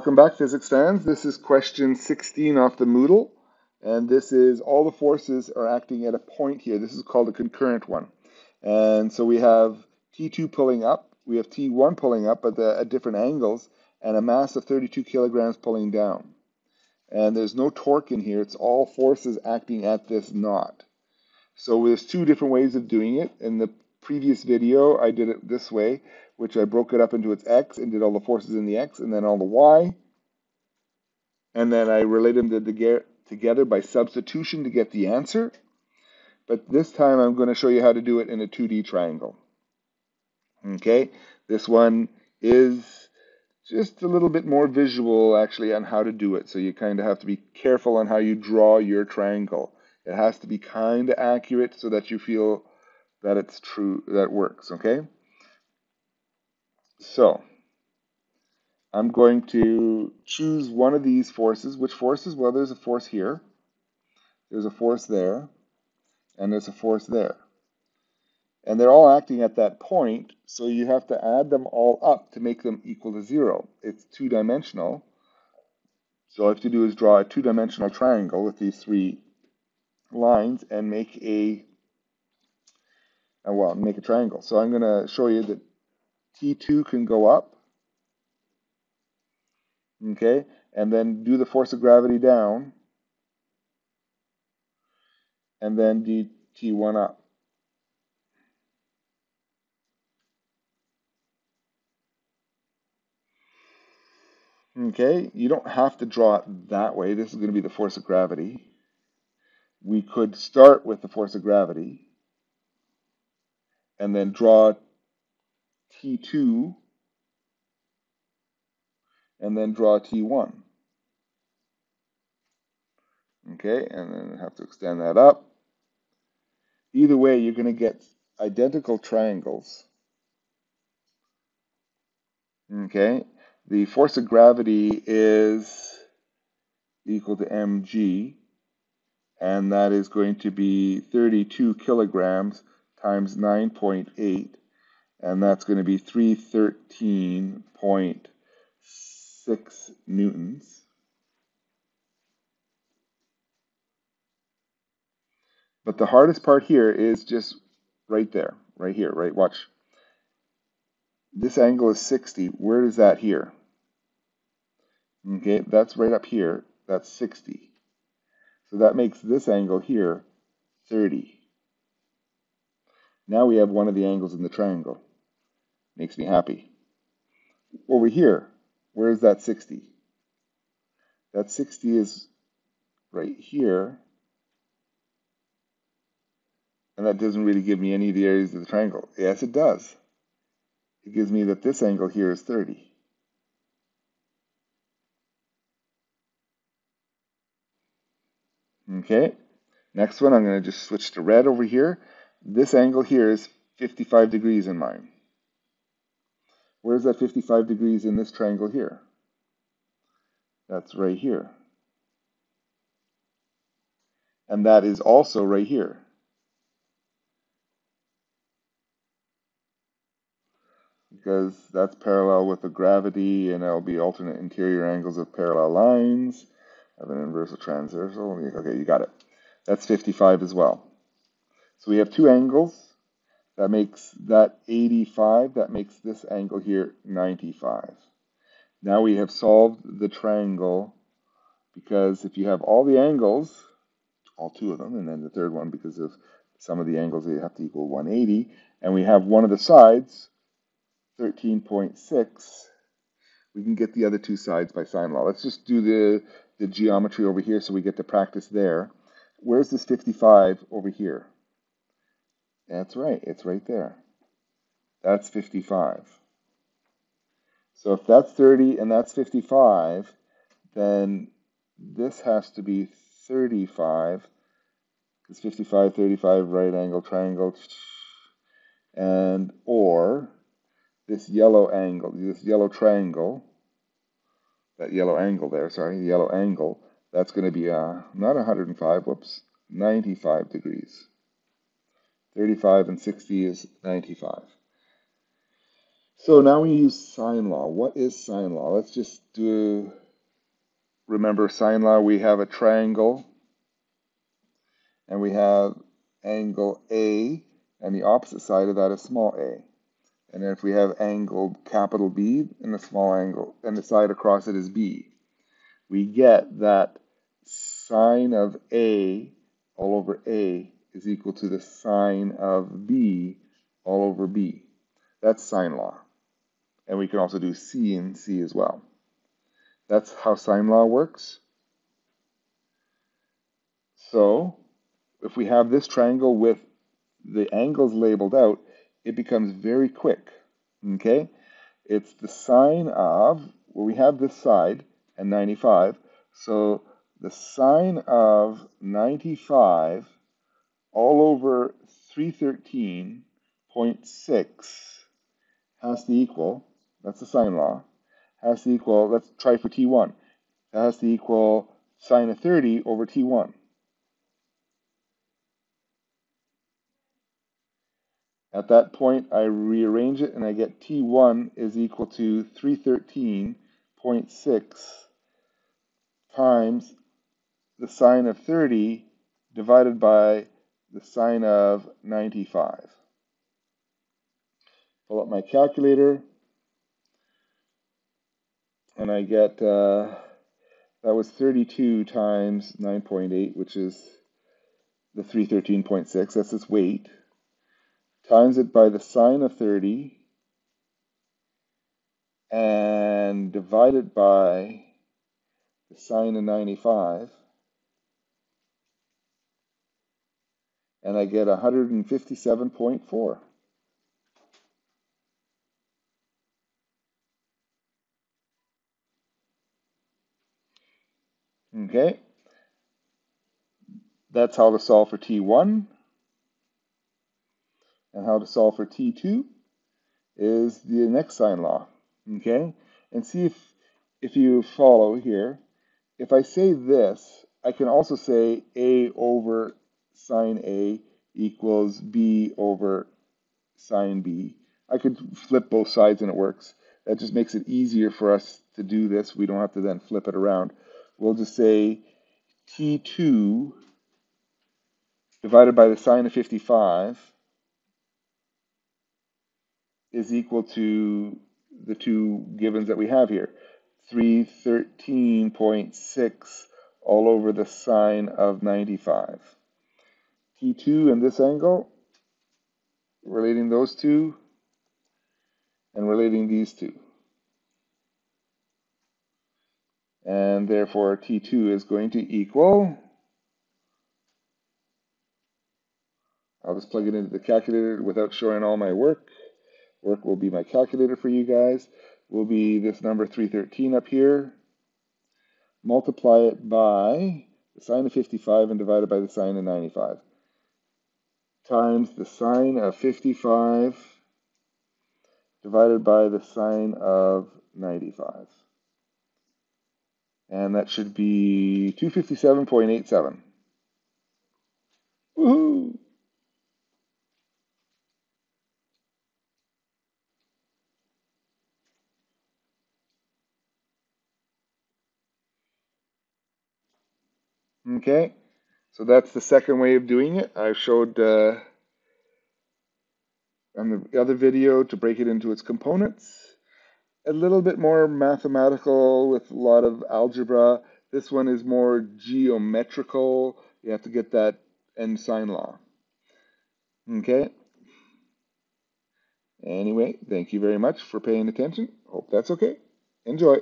Welcome back, physics fans. This is question 16 off the Moodle, and this is all the forces are acting at a point here. This is called a concurrent one. And so we have T2 pulling up, we have T1 pulling up at, the, at different angles, and a mass of 32 kilograms pulling down. And there's no torque in here, it's all forces acting at this knot. So there's two different ways of doing it. and the previous video, I did it this way, which I broke it up into its x and did all the forces in the x and then all the y. And then I related them together by substitution to get the answer. But this time I'm going to show you how to do it in a 2D triangle. Okay, this one is just a little bit more visual actually on how to do it. So you kind of have to be careful on how you draw your triangle. It has to be kind of accurate so that you feel that it's true, that works, okay? So, I'm going to choose one of these forces. Which forces? Well, there's a force here, there's a force there, and there's a force there. And they're all acting at that point, so you have to add them all up to make them equal to zero. It's two-dimensional. So all I have to do is draw a two-dimensional triangle with these three lines and make a and well, make a triangle. So I'm going to show you that T2 can go up, okay, and then do the force of gravity down, and then do T1 up. Okay, you don't have to draw it that way. This is going to be the force of gravity. We could start with the force of gravity and then draw T2 and then draw T1. Okay, and then have to extend that up. Either way, you're going to get identical triangles. Okay, the force of gravity is equal to mg, and that is going to be 32 kilograms times 9.8, and that's going to be 313.6 newtons. But the hardest part here is just right there, right here, right? Watch. This angle is 60. Where is that here? Okay, that's right up here. That's 60. So that makes this angle here 30. Now we have one of the angles in the triangle. Makes me happy. Over here, where is that 60? That 60 is right here. And that doesn't really give me any of the areas of the triangle. Yes, it does. It gives me that this angle here is 30. Okay, next one I'm going to just switch to red over here. This angle here is 55 degrees in mine. Where's that 55 degrees in this triangle here? That's right here. And that is also right here. Because that's parallel with the gravity, and that'll be alternate interior angles of parallel lines of an inversal transversal. Okay, you got it. That's 55 as well. So we have two angles. That makes that 85. That makes this angle here 95. Now we have solved the triangle because if you have all the angles, all two of them, and then the third one because of sum of the angles they have to equal 180, and we have one of the sides, 13.6, we can get the other two sides by sine law. Let's just do the, the geometry over here so we get to practice there. Where's this 55 over here? That's right, it's right there. That's 55. So if that's 30 and that's 55, then this has to be 35, because 55, 35, right angle triangle, and or this yellow angle, this yellow triangle, that yellow angle there, sorry, the yellow angle, that's going to be uh, not 105, whoops, 95 degrees. 35 and 60 is 95. So now we use sine law. What is sine law? Let's just do, remember sine law, we have a triangle and we have angle A and the opposite side of that is small a. And then if we have angle capital B and the small angle and the side across it is B, we get that sine of A all over A is equal to the sine of B all over B. That's sine law. And we can also do C and C as well. That's how sine law works. So if we have this triangle with the angles labeled out, it becomes very quick. Okay? It's the sine of, well, we have this side and 95. So the sine of 95 all over 313.6 has to equal that's the sine law, has to equal, let's try for t1, that has to equal sine of 30 over t1. At that point, I rearrange it and I get t1 is equal to 313.6 times the sine of 30 divided by the sine of 95. Pull up my calculator and I get, uh, that was 32 times 9.8, which is the 313.6, that's its weight, times it by the sine of 30, and divide it by the sine of 95, and I get 157.4. Okay, that's how to solve for T1. And how to solve for T2 is the next sine law. Okay, and see if, if you follow here. If I say this, I can also say A over sine A equals B over sine B. I could flip both sides and it works. That just makes it easier for us to do this. We don't have to then flip it around we'll just say T2 divided by the sine of 55 is equal to the two givens that we have here. 313.6 all over the sine of 95. T2 and this angle, relating those two, and relating these two. and therefore T2 is going to equal, I'll just plug it into the calculator without showing all my work. Work will be my calculator for you guys. Will be this number 313 up here. Multiply it by the sine of 55 and divide it by the sine of 95 times the sine of 55 divided by the sine of 95 and that should be 257.87. Woohoo! Okay, so that's the second way of doing it. I showed uh, on the other video to break it into its components a little bit more mathematical with a lot of algebra. This one is more geometrical. You have to get that end sine law. Okay. Anyway, thank you very much for paying attention. Hope that's okay. Enjoy.